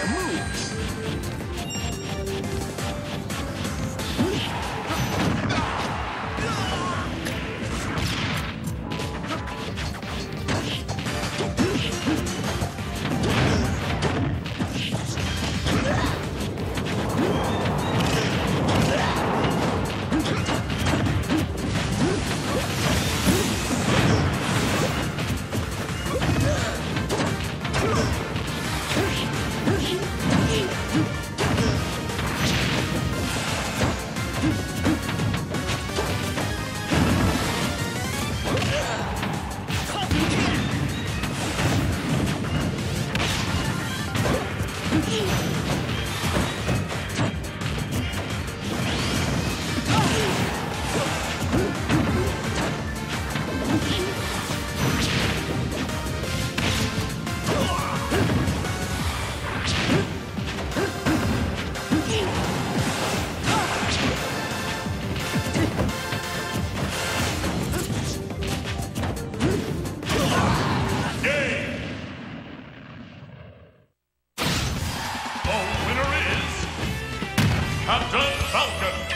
your moves. Captain Falcon.